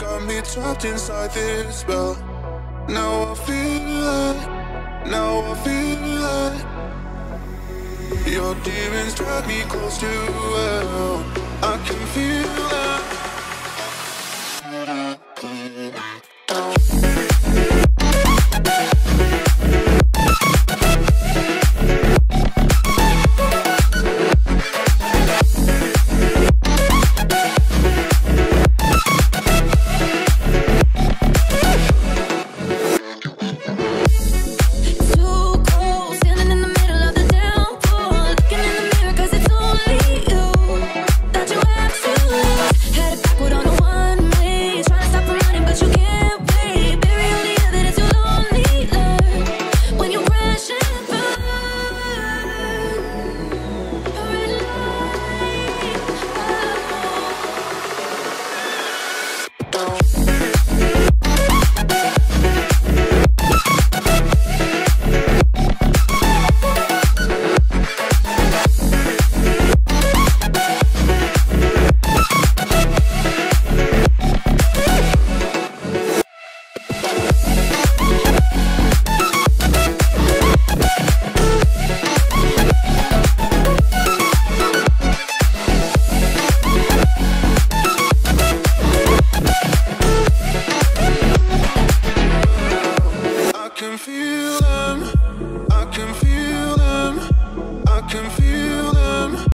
Got me trapped inside this spell. Now I feel it. Now I feel it. Your demons drag me close to hell. confused